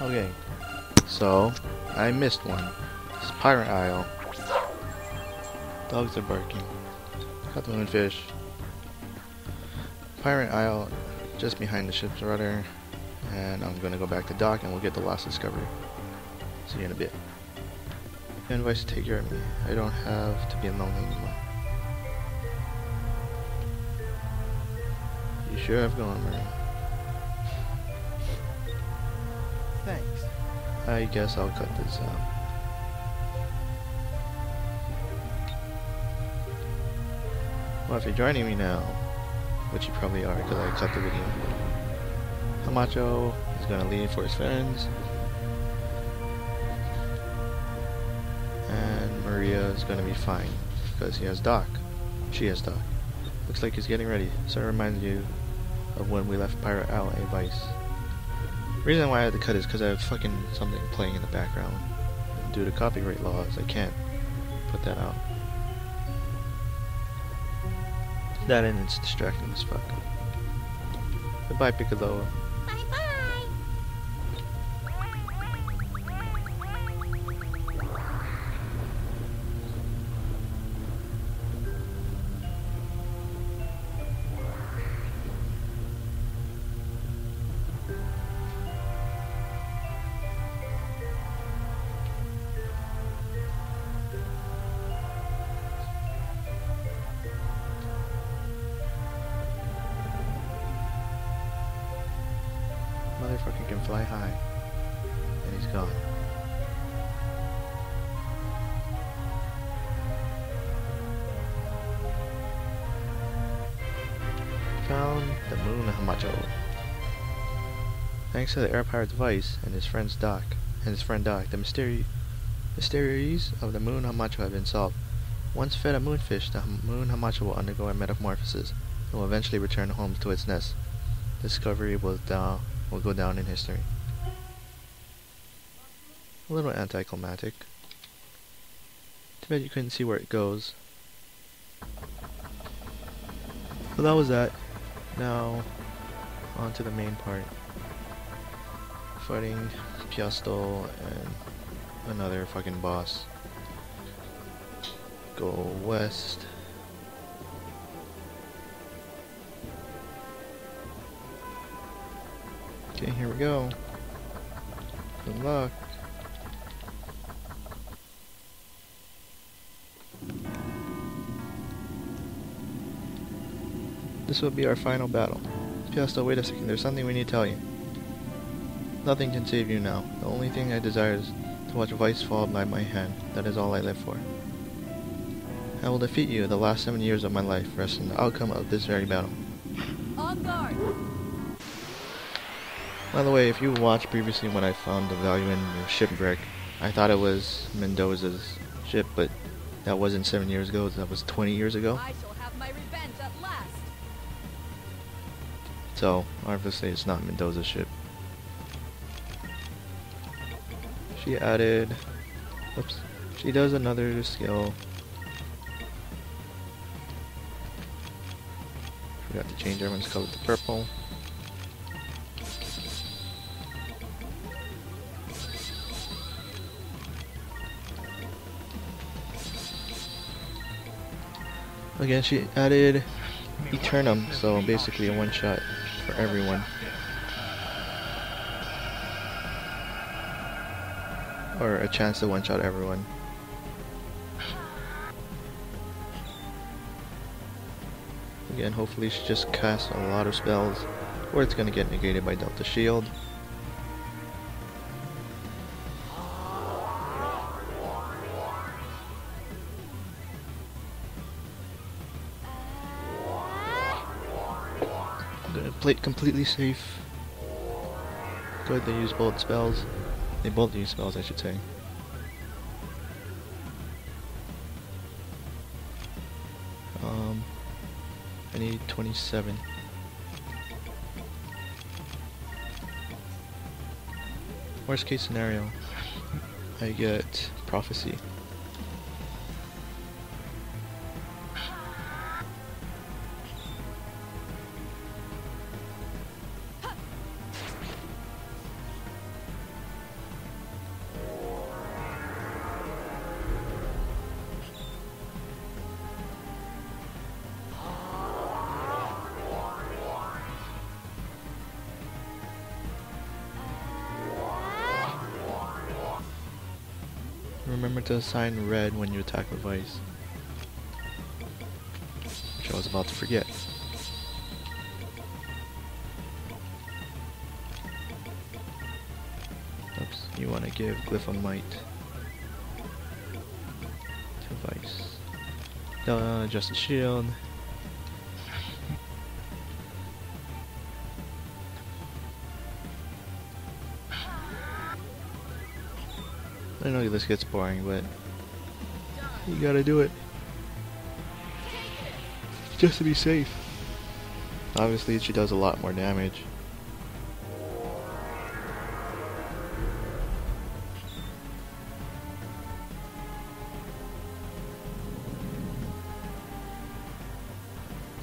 Okay, so I missed one. It's Pirate Isle. Dogs are barking. Got the moonfish. Pirate Isle, just behind the ship's rudder. And I'm gonna go back to dock and we'll get the last discovery. See you in a bit. Advice to take care of me. I don't have to be alone anymore. You sure have gone, Marie. I guess I'll cut this out. Well, if you're joining me now, which you probably are because I cut the video, Hamacho is going to leave for his friends, and Maria is going to be fine because he has Doc. She has Doc. Looks like he's getting ready, so it reminds you of when we left Pirate Isle A Vice. Reason why I had to cut is because I have fucking something playing in the background. Due to copyright laws, I can't put that out. That and it's distracting as fuck. Goodbye, Piccolo. Fly high. And he's gone. Found the moon Hamacho. Thanks to the air pirate's Vyse and his friend's Doc and his friend Doc, the mystery mysteries of the moon Hamacho have been solved. Once fed a moonfish, the moon Hamacho will undergo a metamorphosis and will eventually return home to its nest. Discovery will down will go down in history. A little anticlimactic. Too bad you couldn't see where it goes. So that was that. Now, on to the main part. Fighting Piasto and another fucking boss. Go west. Okay, here we go. Good luck. This will be our final battle. Piasto, wait a second, there's something we need to tell you. Nothing can save you now. The only thing I desire is to watch Vyse fall by my hand. That is all I live for. I will defeat you. The last seven years of my life rest in the outcome of this very battle. By the way, if you watched previously when I found the value in the shipwreck, I thought it was Mendoza's ship, but that wasn't seven years ago. That was 20 years ago. I shall have my revenge at last. So obviously it's not Mendoza's ship. She added, oops, she does another skill. Forgot to change everyone's color to purple. Again, she added Eternum, so basically a one shot for everyone. Or a chance to one shot everyone. Again, hopefully she just casts a lot of spells, or it's gonna get negated by Delta Shield. Completely safe. Good, they use both spells. They both use spells, I should say. Um, I need 27. Worst case scenario, I get prophecy. Remember to assign red when you attack with Vyse. Which I was about to forget. Oops, you want to give glyph Glyphomite to Vyse. Uh, just shield. Gets boring, but you gotta do it. Just to be safe. Obviously, she does a lot more damage.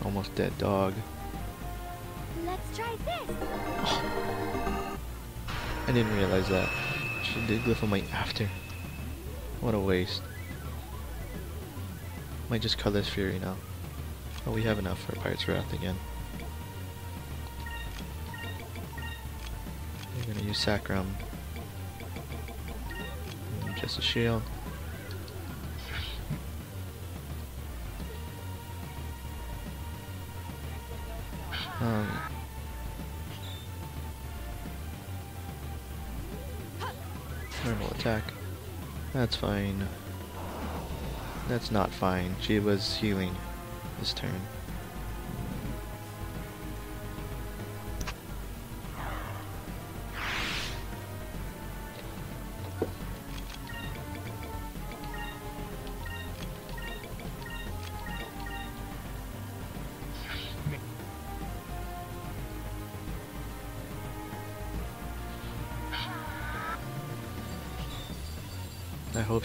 Almost dead dog. Let's try this. I didn't realize that. She did Glyphomite after. What a waste. Might just Cutlass Fury now. Oh, we have enough for Pirate's Wrath again. We're gonna use Sacrum. Just a shield. Um, That's fine. That's not fine. She was healing this turn.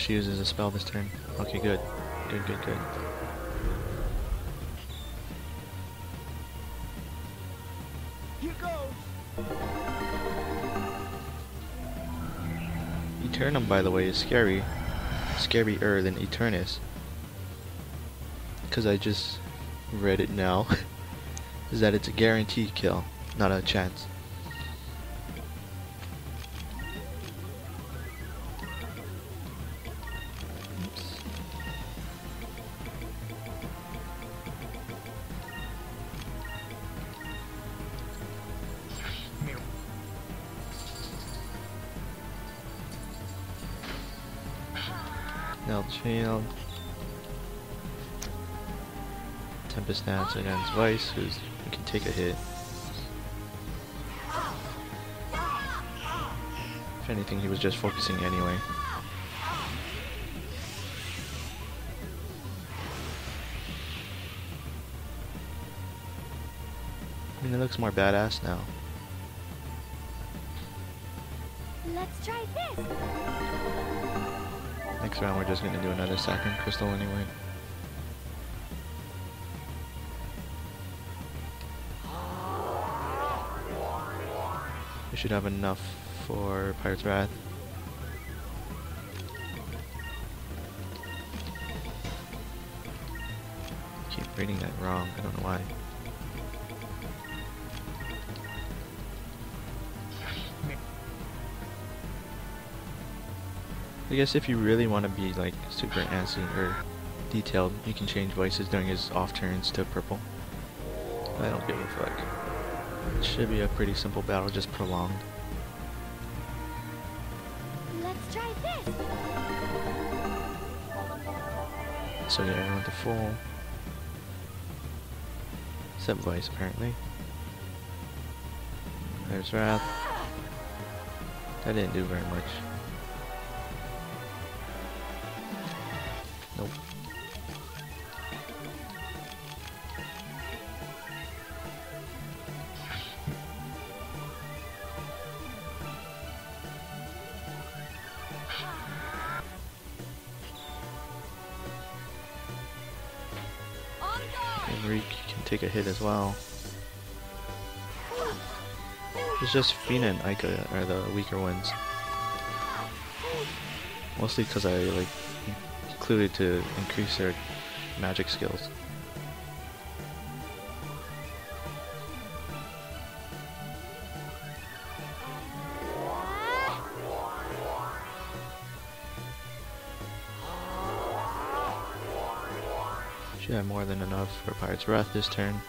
She uses a spell this turn. Okay, good. Good, good, good. Here goes. Eternum, by the way, is scary. Scarier than Eternus. Because I just read it now. is that it's a guaranteed kill, not a chance. Now shield. Tempest Dance against Vyse, who can take a hit. If anything, he was just focusing anyway. I mean, it looks more badass now. Let's try this. Next round, we're just gonna do another second Crystal anyway. We should have enough for Pirate's Wrath. Keep reading that wrong, I don't know why. I guess if you really want to be like super antsy or detailed, you can change voices during his off turns to purple. I don't give a fuck. It should be a pretty simple battle, just prolonged. Let's try this. So yeah, went to full. Except Vyse, apparently. There's Wrath. That didn't do very much. Enrique can take a hit as well. It's just Fina and Aika are the weaker ones. Mostly because I like included to increase their magic skills. For Pirate's Wrath this turn.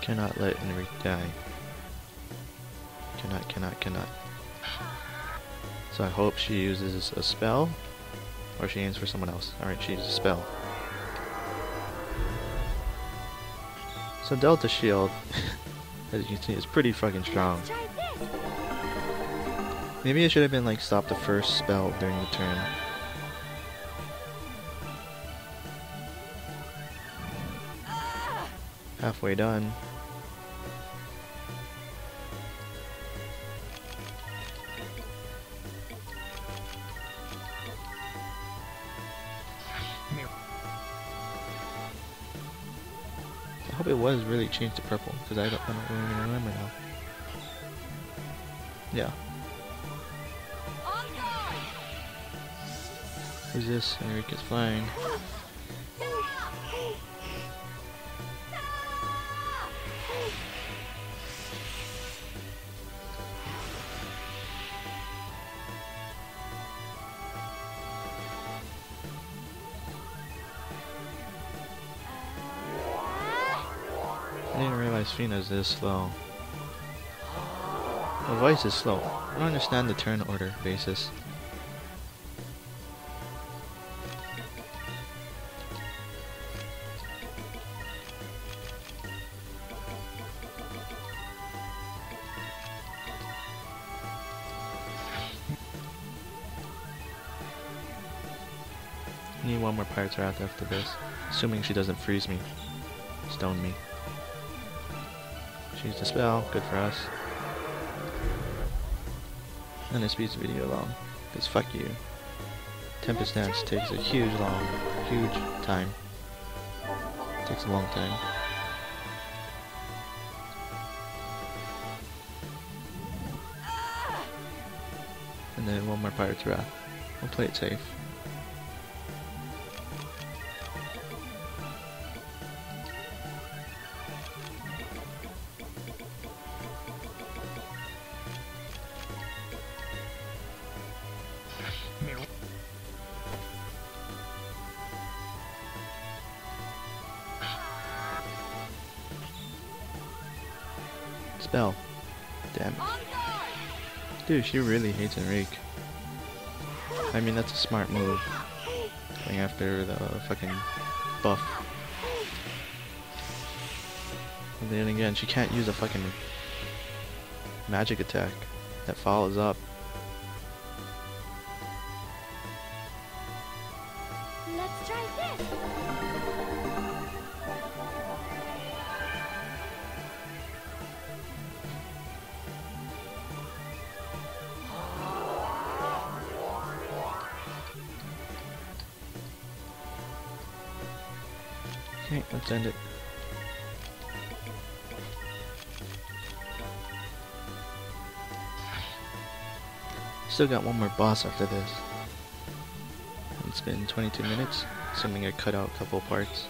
Cannot let Enrique die. Cannot, cannot, cannot. So I hope she uses a spell, or she aims for someone else. Alright, she uses a spell. So Delta Shield, as you can see, is pretty fucking strong. Maybe it should have been like stop the first spell during the turn. Halfway done. Hope it was really changed to purple because I don't, I don't really remember now. Yeah. Who's this? Enrique's flying. Fina's this slow. The voice is slow. I don't understand the turn order basis. Need one more Pirate's Wrath after this. Assuming she doesn't freeze me. Stone me. She's the spell, good for us. And it speeds the video long. Cause fuck you. Tempest Dance takes a huge long, huge time. Takes a long time. And then one more Pirate's Wrath. We'll play it safe. Spell. Damn. Dude, she really hates Enrique. I mean, that's a smart move. Going after the fucking buff. And then again, she can't use a fucking magic attack that follows up. Still got one more boss after this. It's been 22 minutes, assuming I cut out a couple parts.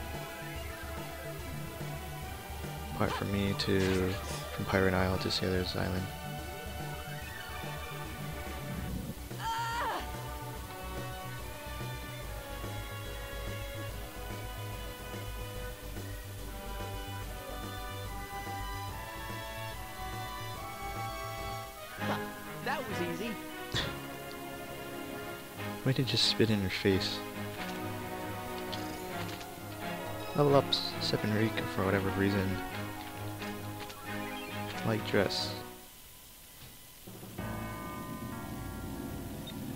Part for me to from Pirate Isle to Sailor's Island. Just spit in her face? Level up Seven for whatever reason. Light dress.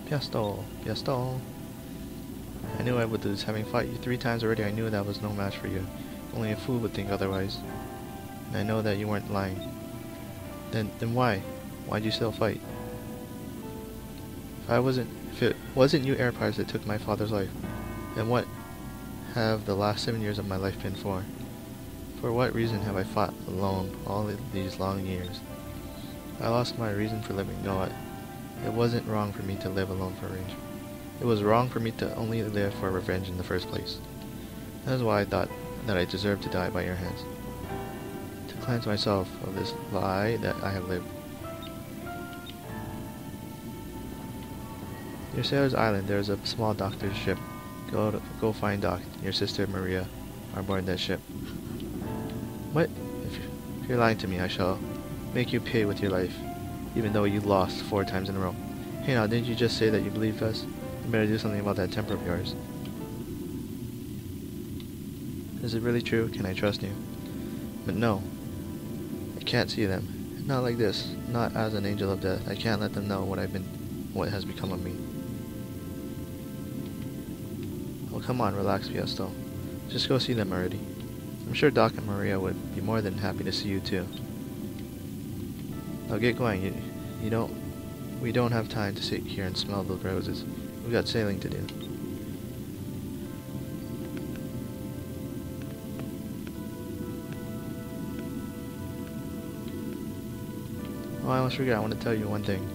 Piastol, Piastol. I knew I would lose. Having fought you three times already, I knew that was no match for you. Only a fool would think otherwise. And I know that you weren't lying. Then, then why? Why'd you still fight? If I wasn't, if it wasn't you air pirates that took my father's life, then what have the last seven years of my life been for? For what reason have I fought alone all these long years? I lost my reason for living. No, it, it wasn't wrong for me to live alone for revenge. It was wrong for me to only live for revenge in the first place. That is why I thought that I deserved to die by your hands. To cleanse myself of this lie that I have lived. Near Sailor's Island, there is a small doctor's ship. Go to, go find Doc. Your sister Maria are aboard that ship. What? If, if you're lying to me, I shall make you pay with your life, even though you lost four times in a row. Hey now, didn't you just say that you believed us? You better do something about that temper of yours. Is it really true? Can I trust you? But no. I can't see them. Not like this. Not as an angel of death. I can't let them know what I've been what has become of me. Come on, relax, Fiesto. Just go see them already. I'm sure Doc and Maria would be more than happy to see you too. Now get going. You, you don't we don't have time to sit here and smell the roses. We've got sailing to do. Oh, I almost forgot. I want to tell you one thing.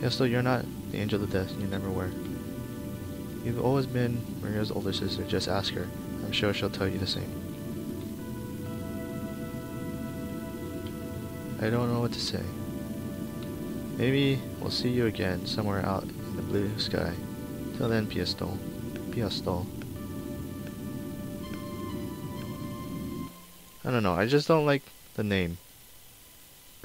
Yes, though you're not the angel of death. You never were. You've always been Maria's older sister. Just ask her. I'm sure she'll tell you the same. I don't know what to say. Maybe we'll see you again somewhere out in the blue sky. Till then, Piastol. Piastol. I don't know, I just don't like the name.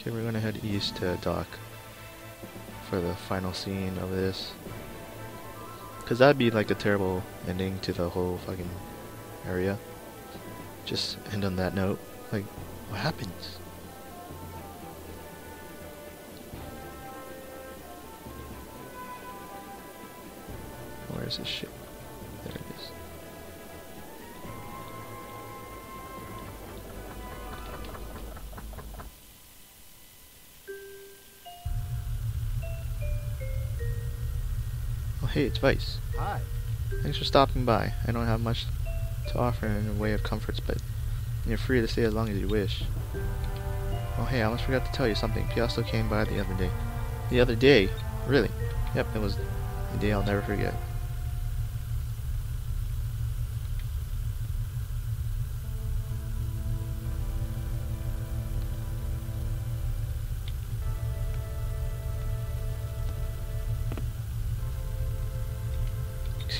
okay, we're gonna head east to Dock for the final scene of this. Cause that'd be like a terrible ending to the whole fucking area. Just end on that note. Like, what happens? Where is this ship? Hey, it's Vyse. Hi. Thanks for stopping by. I don't have much to offer in the way of comforts, but you're free to stay as long as you wish. Oh hey, I almost forgot to tell you something. Piasto came by the other day. The other day? Really? Yep, it was a day I'll never forget.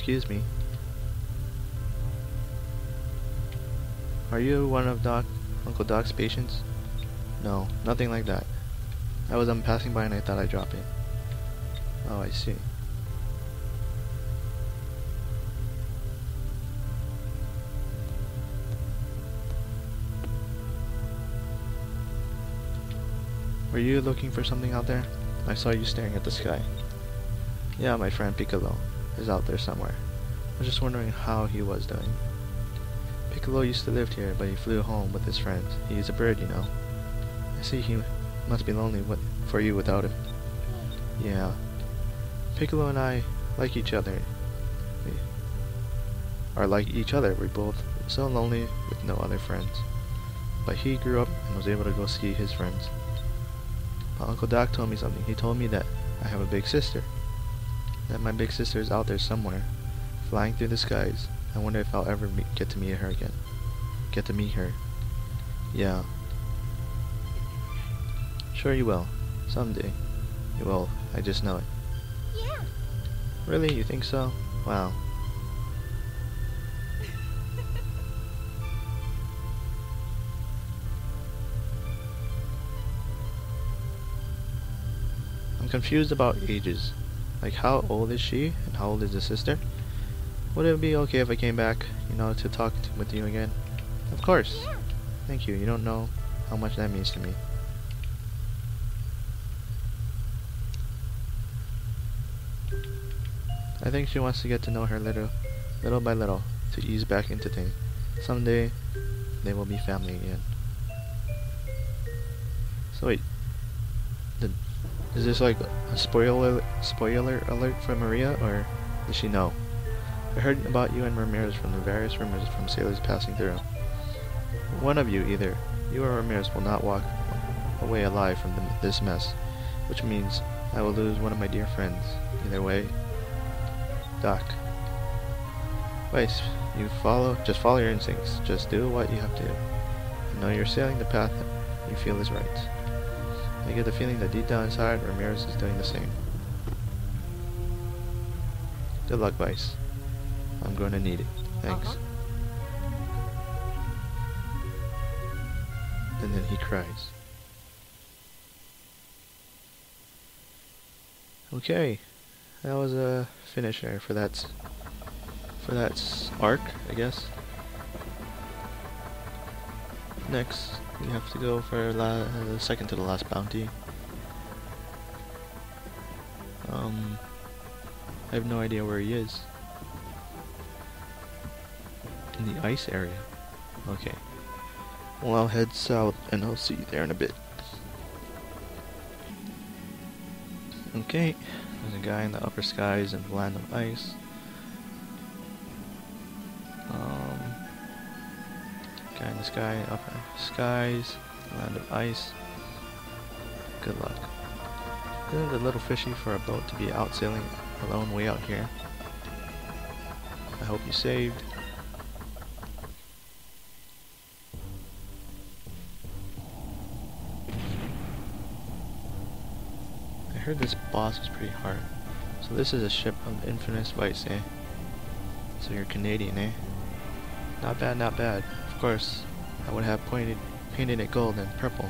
Excuse me. Are you one of Doc, Uncle Doc's patients? No, nothing like that. I was um, passing by and I thought I'd drop in. Oh, I see. Were you looking for something out there? I saw you staring at the sky. Yeah, my friend Piccolo is out there somewhere. I was just wondering how he was doing. Piccolo used to live here, but he flew home with his friends. He's a bird, you know. I see he must be lonely with, for you without him. Yeah. Piccolo and I like each other. We are like each other. We're both so lonely with no other friends. But he grew up and was able to go see his friends. My Uncle Doc told me something. He told me that I have a big sister. That my big sister is out there somewhere, flying through the skies. I wonder if I'll ever meet, get to meet her again. Get to meet her. Yeah. Sure you will. Someday. You will. I just know it. Yeah. Really? You think so? Wow. I'm confused about ages. Like how old is she and how old is the sister? Would it be okay if I came back, you know, to talk with you again? Of course. Thank you. You don't know how much that means to me. I think she wants to get to know her little, little by little, to ease back into things. Someday, they will be family again. So wait, is this like a spoiler spoiler alert for Maria, or does she know? I heard about you and Ramirez from the various rumors from sailors passing through. One of you, either you or Ramirez, will not walk away alive from the, this mess, which means I will lose one of my dear friends. Either way, Doc. Vyse, you follow, just follow your instincts. Just do what you have to do. Know you're sailing the path that you feel is right. I get the feeling that deep down inside, Ramirez is doing the same. Good luck, Vyse. I'm going to need it. Thanks. Uh-huh. And then he cries. Okay, that was a finisher for that for that arc, I guess. Next, we have to go for the second to the last bounty. Um, I have no idea where he is. In the ice area. Okay. Well, I'll head south and I'll see you there in a bit. Okay, there's a guy in the upper skies in the land of ice. Sky, upper skies, land of ice. Good luck. Isn't it a little fishy for a boat to be out sailing alone way out here? I hope you saved. I heard this boss was pretty hard. So this is a ship of infamous Vyse, eh? So you're Canadian, eh? Not bad, not bad. Of course, I would have pointed, painted it gold and purple.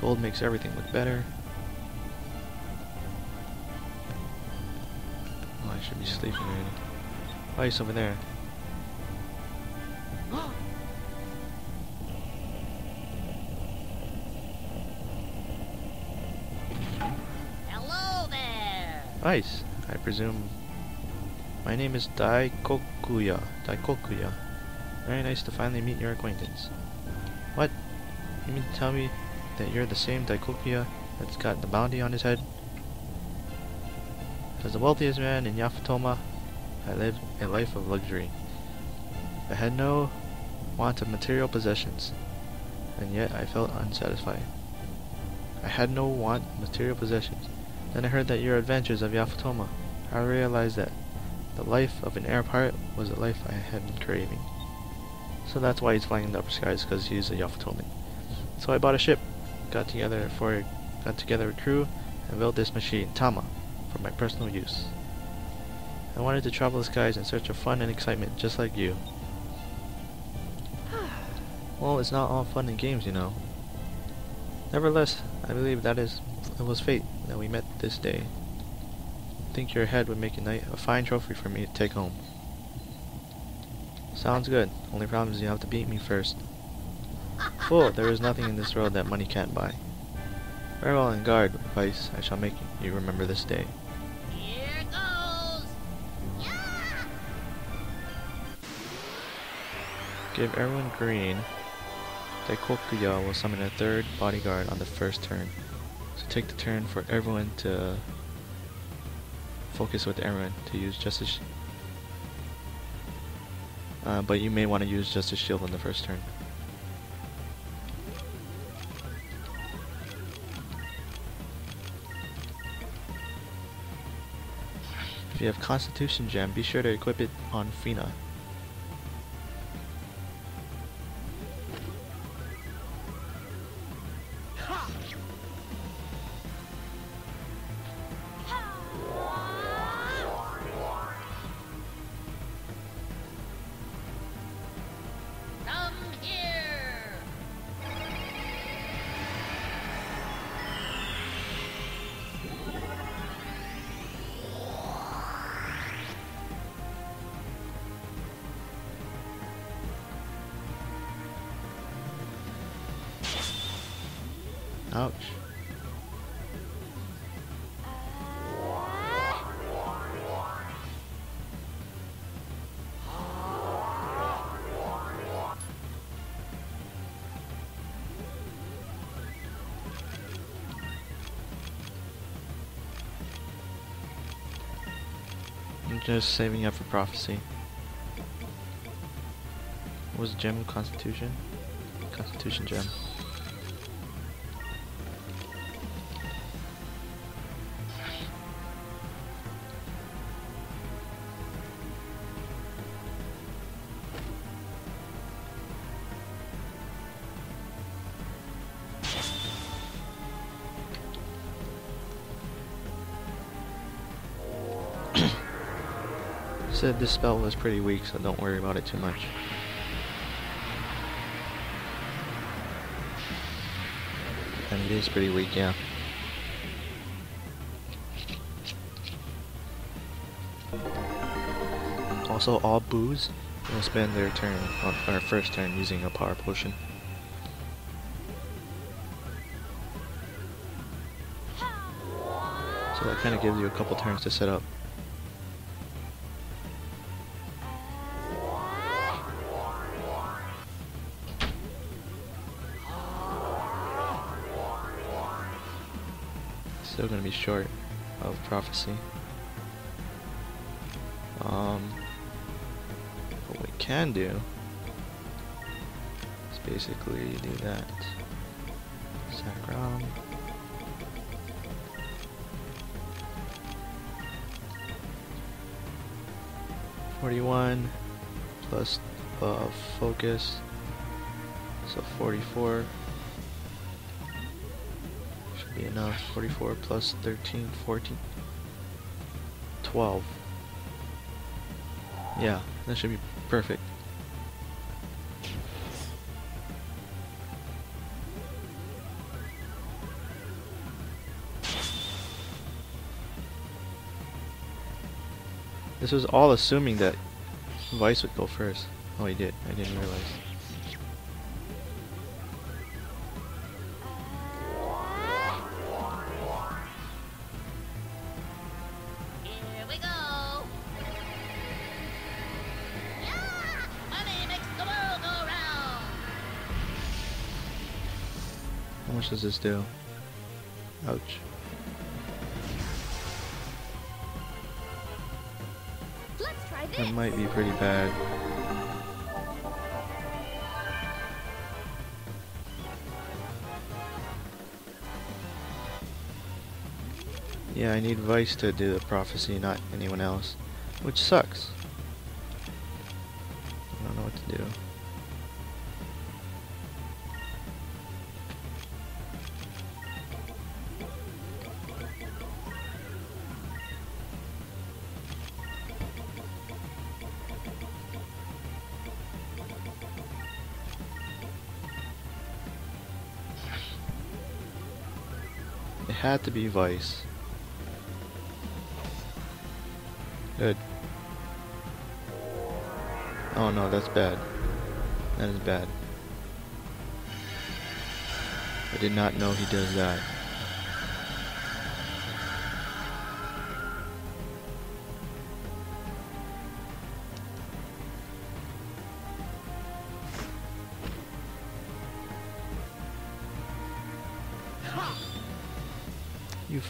Gold makes everything look better. Oh, I should be sleeping already. Oh, Vyse over there. Hello there! Ice, I presume. My name is Daikokuya. Daikokuya. Very nice to finally meet your acquaintance. You mean to tell me that you're the same Daikokuya that's got the bounty on his head? As the wealthiest man in Yafutoma, I lived a life of luxury. I had no want of material possessions, and yet I felt unsatisfied. I had no want of material possessions, then I heard that your adventures of Yafutoma. I realized that the life of an air pirate was the life I had been craving. So that's why he's flying in the upper skies, because he's a Yafutoman. So I bought a ship, got together for got together a crew, and built this machine, Tama, for my personal use. I wanted to travel the skies in search of fun and excitement, just like you. well, it's not all fun and games, you know. Nevertheless, I believe that is it was fate that we met this day. I think your head would make a, nice, a fine trophy for me to take home. Sounds good. Only problem is you have to beat me first. Fool, there is nothing in this world that money can't buy. Very well, in guard, Vyse, I shall make you remember this day. Here goes! Yeah! Give everyone green. Daikokuya will summon a third bodyguard on the first turn. So take the turn for everyone to focus with everyone to use Justice. Uh, but you may want to use Justice Shield on the first turn. You have Constitution Gem, be sure to equip it on Fina. Just saving up for prophecy. Was gem constitution? Constitution gem. Said this spell was pretty weak, so don't worry about it too much. And it is pretty weak, yeah. Also, all boos will spend their turn our first turn using a power potion. So that kind of gives you a couple turns to set up. Prophecy. Um, what we can do is basically do that. Sacrum. Forty-one plus uh, focus, so forty-four should be enough. Forty-four plus 13, 14, 12. Yeah, that should be perfect. This was all assuming that Vyse would go first. Oh, he did. I didn't realize. How much does this do? Ouch. Let's try this. That might be pretty bad. Yeah, I need Vyse to do the prophecy, not anyone else. Which sucks. I don't know what to do. Had to be Vyse. Good. Oh no, that's bad. That is bad. I did not know he does that.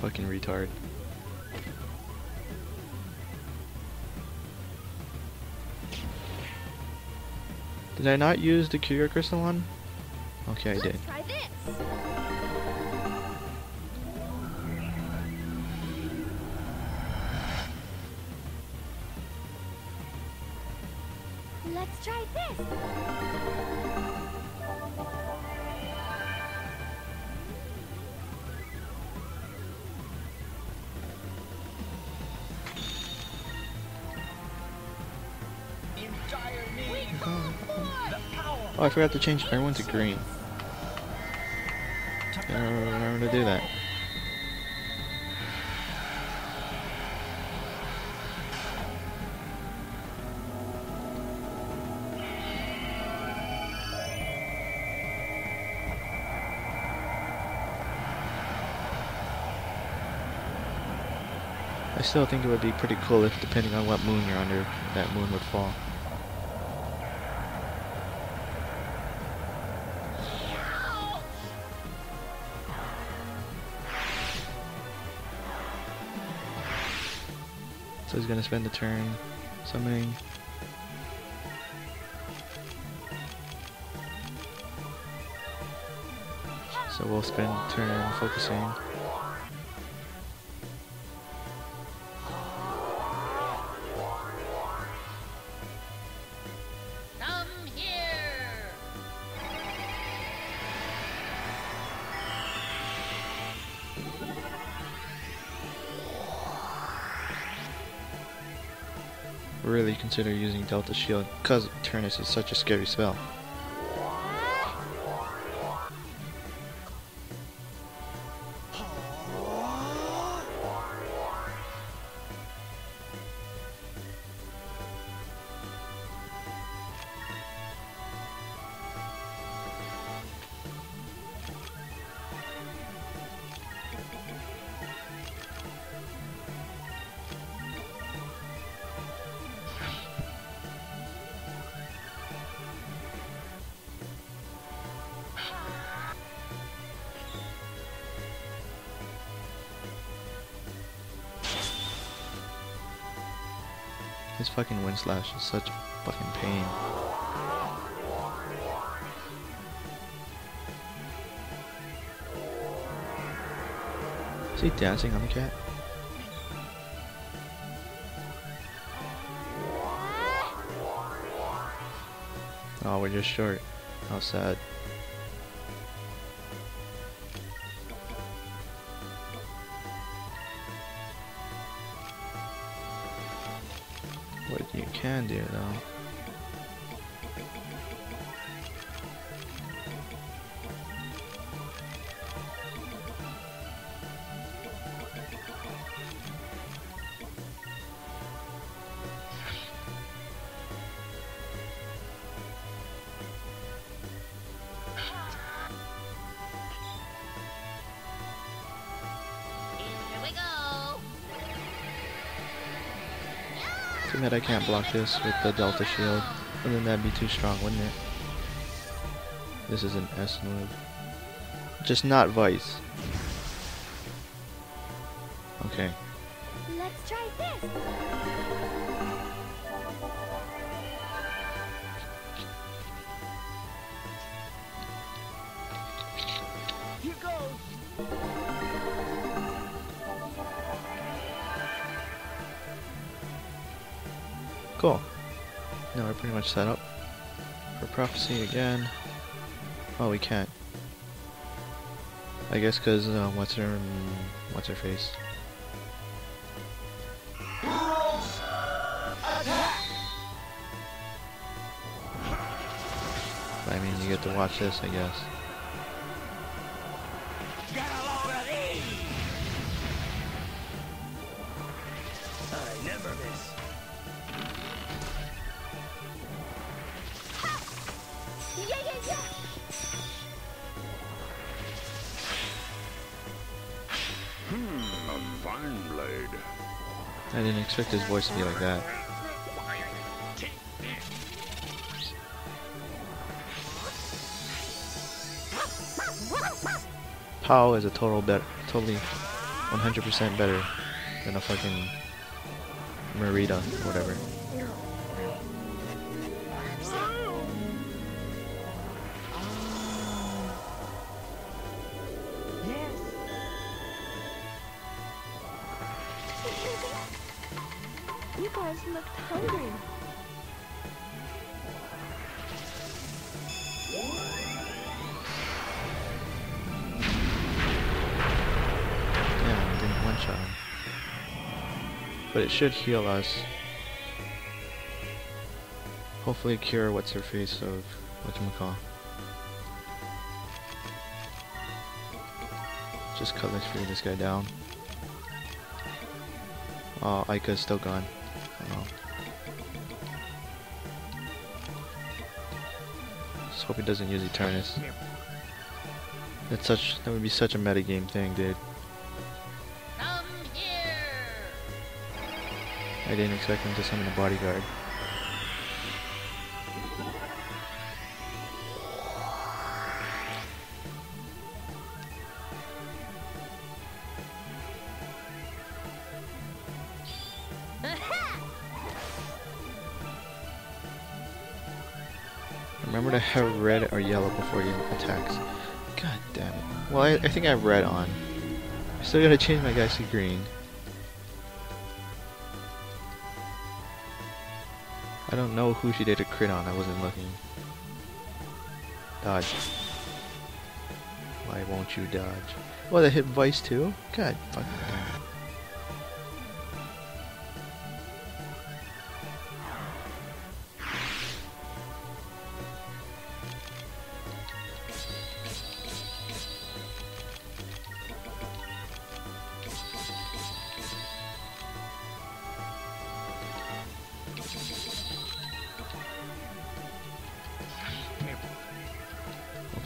Fucking retard. Did I not use the Cure Crystal one? Okay, I Let's did. Let's try this. Oh, I forgot to change everyone to green. I don't remember to do that. I still think it would be pretty cool if, depending on what moon you're under, that moon would fall. So he's gonna spend the turn summoning. So we'll spend turn focusing. Consider using Delta Shield because Eternum is such a scary spell. His fucking wind slash is such fucking pain. Is he dancing on the cat? Oh, we're just short. How sad. Do though. Too bad I can't block this with the Delta Shield. And then that'd be too strong, wouldn't it? This is an S move. Just not Vyse. Okay. Let's try this. Pretty much set up for prophecy again. Oh, we can't. I guess because uh, what's her what's her face? I mean, you get to watch this, I guess. His voice to be like that. Pow is a total better, totally 100% better than a fucking Merida, whatever. Guys looked hungry. Yeah, didn't one shot him. But it should heal us. Hopefully cure what's her face of whatchamacall. Just cut let's this guy down. Oh, Aika's still gone. Hope he doesn't use Eternum. That's such that would be such a metagame thing, dude. Come here. I didn't expect him to summon a bodyguard. Think I have red on. I still gotta change my guys to green. I don't know who she did a crit on, I wasn't looking. Dodge. Why won't you dodge? Oh, that hit Vyse too? God fucking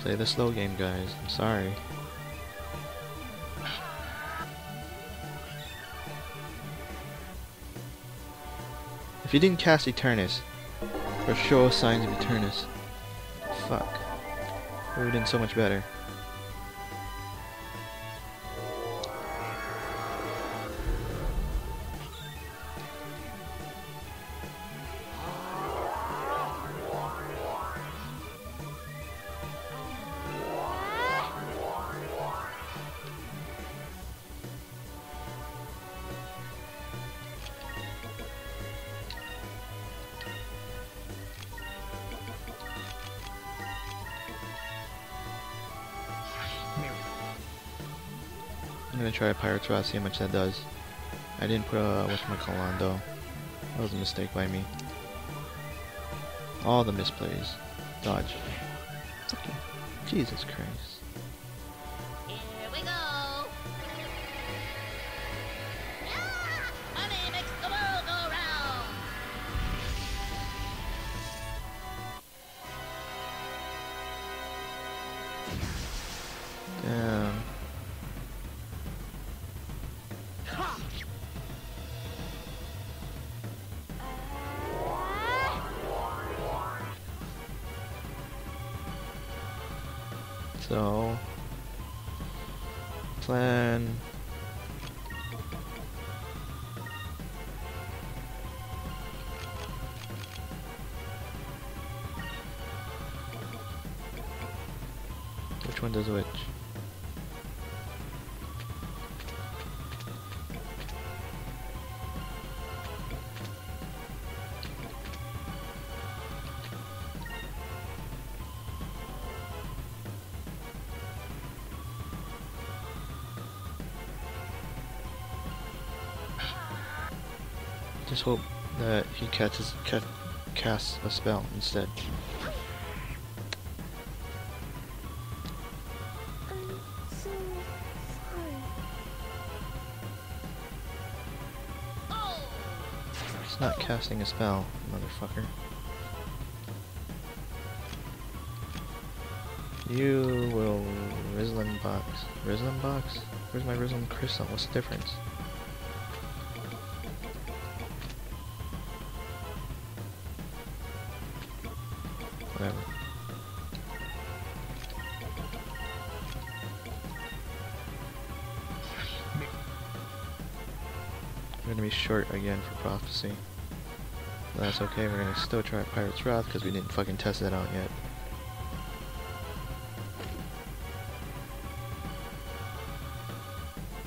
Play the slow game, guys. I'm sorry. If you didn't cast Eternum, or show signs of Eternum, fuck. We would have done so much better. Gonna try a Pirate's Wrath, see how much that does. I didn't put a whatchamacallit on though. That was a mistake by me. All the misplays. Dodge. Fucking Jesus Christ. Here we go. Yeah! Money makes the world go round. Damn. So plan Just hope that he catches ca casts a spell instead. It's not casting a spell, motherfucker. You will Riselem box. Riselem box? Where's my Riselem crystal? What's the difference? We're gonna be short again for prophecy. But that's okay, we're gonna still try Pirate's Wrath because we didn't fucking test that out yet.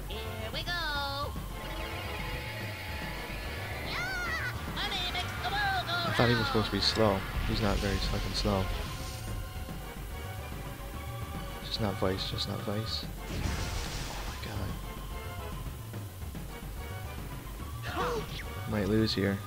Here we go. Yeah! Money makes the world go I thought he was supposed to be slow. He's not very fucking slow. Just not Vyse, just not Vyse. Might lose here.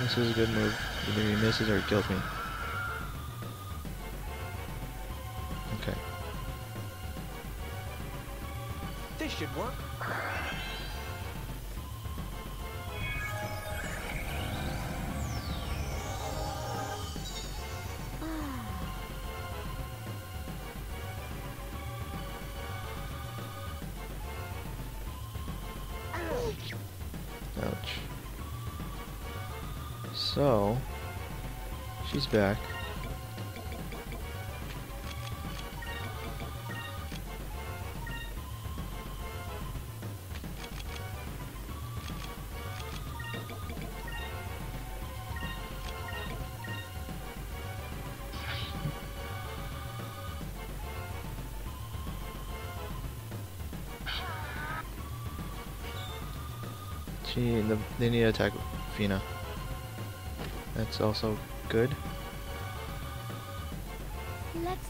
This was a good move. Either he misses or he kills me. Back. They need to attack Fina. That's also good.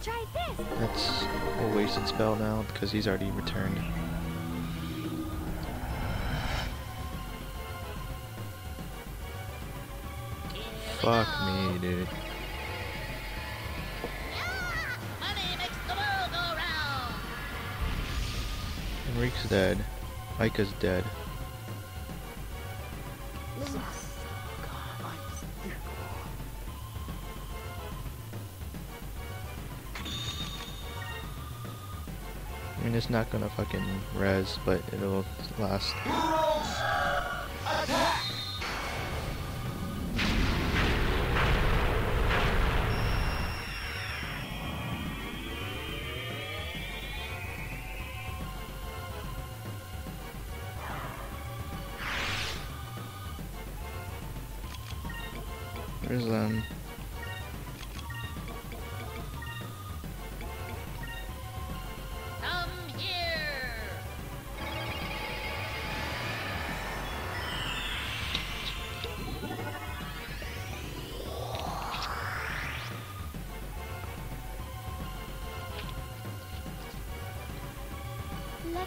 That's a wasted spell now because he's already returned. Fuck me, dude. Enrique's dead. Micah's dead. Not gonna fucking res, but it'll last.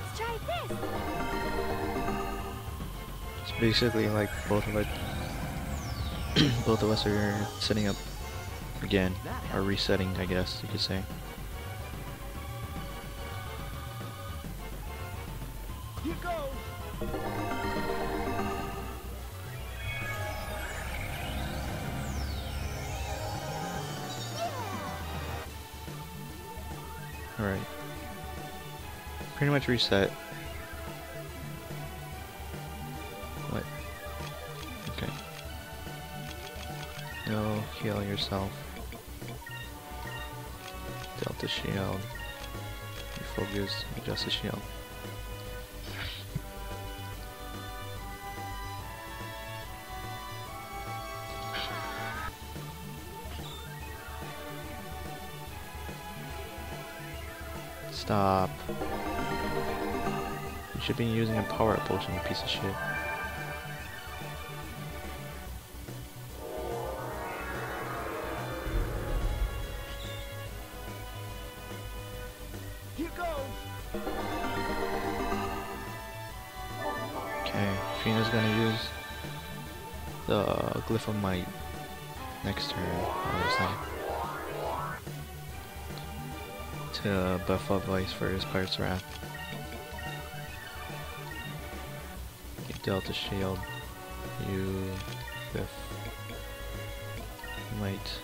Let's try this. It's basically like both of us, both of us are setting up again, or resetting, I guess you could say. Reset. What? Okay. No, heal yourself. Delta shield. Refocus. Adjust the shield. Using a power up potion, you piece of shit. Here goes. Okay, Fina's gonna use the Glyph of Might next turn, obviously. To buff up Vyse for his Pirate's Wrath. You Delta Shield. You Glyph Might.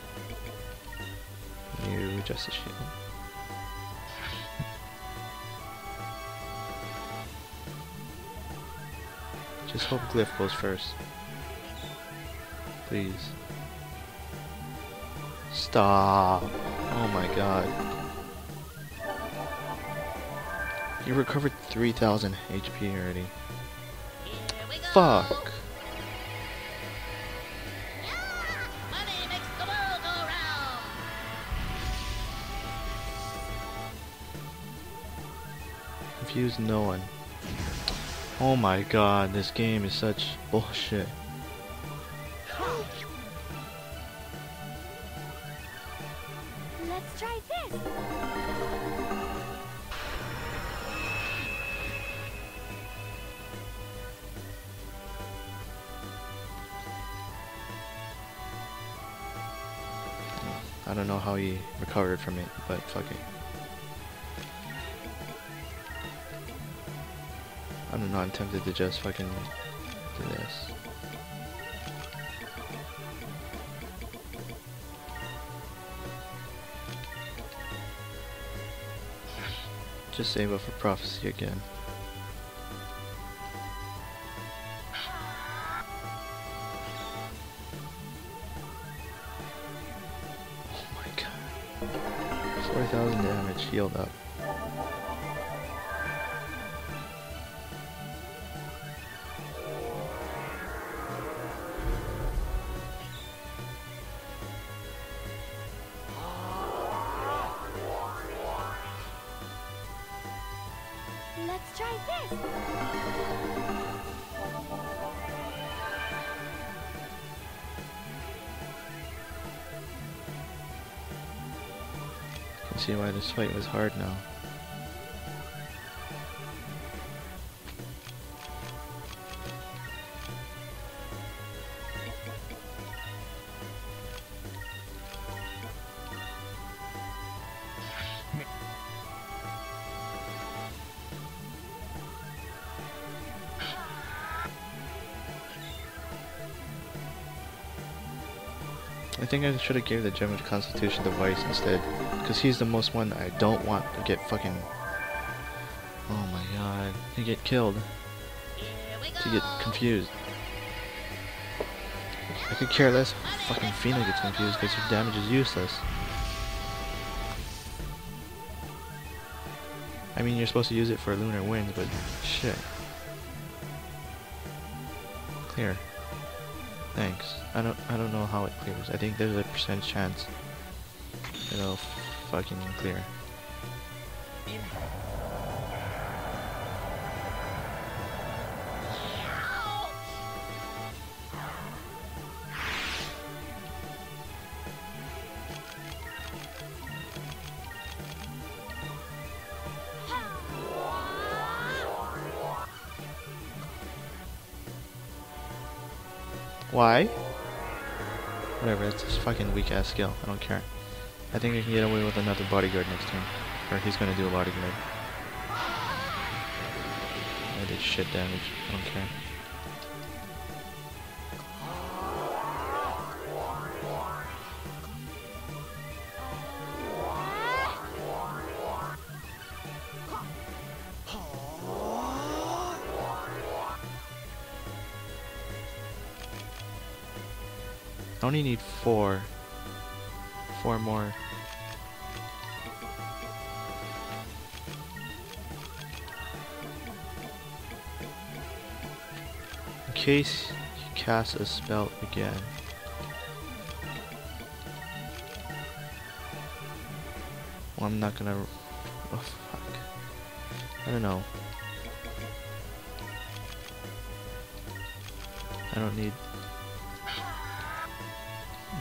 You Justice Shield. Just hope Glyph goes first. Please. Stop. Oh my god. You recovered 3000 HP already. Fuck. Confuse no one. Oh my god, this game is such bullshit. From it, but fuck it. I don't know, I'm tempted to just fucking do this. Just save up for prophecy again. 4,000 damage, healed up. Fight was hard now. Think I should have gave the gem of constitution to Vyse instead, because he's the most one I don't want to get fucking. Oh my god, to get killed, to get confused. I could care less fucking Fina gets confused because her damage is useless. I mean, you're supposed to use it for lunar winds, but shit. I don't. I don't know how it clears. I think there's a percent chance it'll fucking clear. Why? Whatever, it's this fucking weak ass skill. I don't care. I think I can get away with another bodyguard next turn. Or he's gonna do a bodyguard. I did shit damage. I don't care. I only need four. Four more. In case he casts a spell again. Well, I'm not gonna. Oh fuck. I don't know. I don't need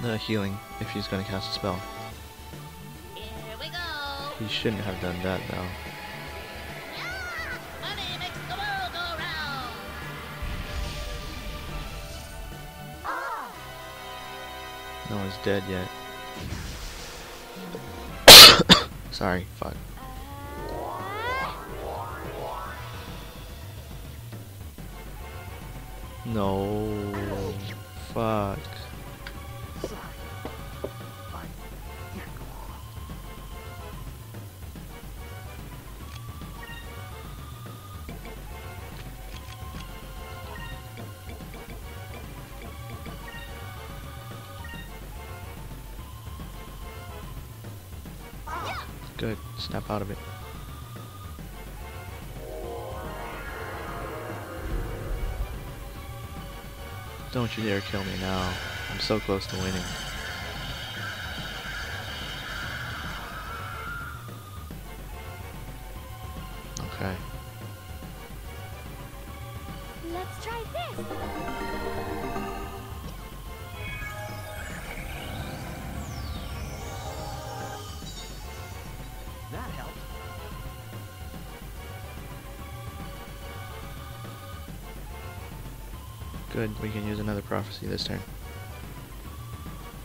the healing if he's gonna cast a spell. Here we go. He shouldn't have done that though. Yeah! Money makes the world go round. No one's dead yet. Sorry, fuck. Uh, no. Fuck. Out of it. Don't you dare kill me now. I'm so close to winning. Good. We can use another prophecy this turn.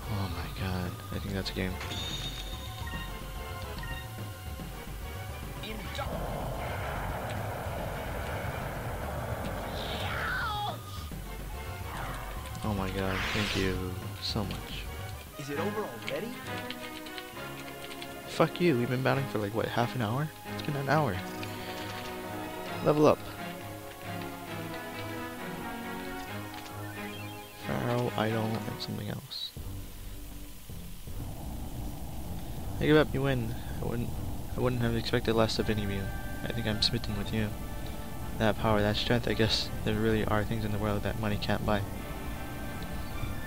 Oh my god. I think that's a game. Oh my god. Thank you so much. Is it over already? Fuck you, we've been battling for like, what, half an hour? It's been an hour. Level up. Pharaoh, Idol, and something else. I give up, you win. I wouldn't I wouldn't have expected less of any of you. I think I'm smitten with you. That power, that strength, I guess there really are things in the world that money can't buy.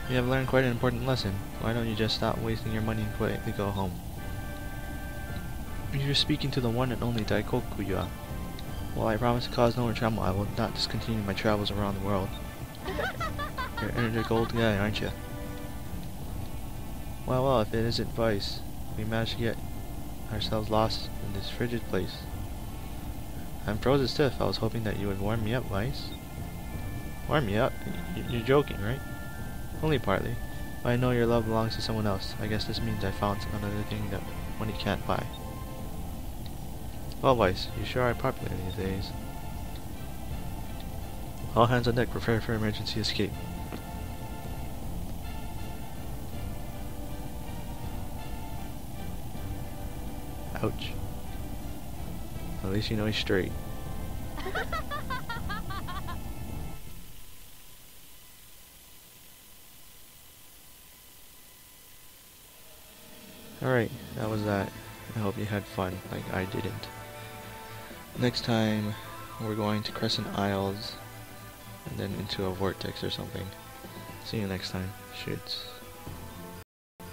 You have learned quite an important lesson. Why don't you just stop wasting your money and quietly go home? You're speaking to the one and only Daikokuya. While I promise to cause no more trouble, I will not discontinue my travels around the world. You're an energetic old guy, aren't you? Well, well, if it isn't Vyse, we managed to get ourselves lost in this frigid place. I'm frozen stiff. I was hoping that you would warm me up, Vyse. Warm me up? Y- You're joking, right? Only partly. But I know your love belongs to someone else. I guess this means I found another thing that money can't buy. Well, Vyse, you sure are popular these days. All hands on deck, prepare for emergency escape. Ouch. At least you know he's straight. Alright, that was that. I hope you had fun, like I didn't. Next time, we're going to Crescent Isles, and then into a vortex or something. See you next time. Shoots.